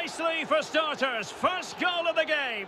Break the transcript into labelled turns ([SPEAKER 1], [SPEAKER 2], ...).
[SPEAKER 1] Nicely for starters. First goal of the game.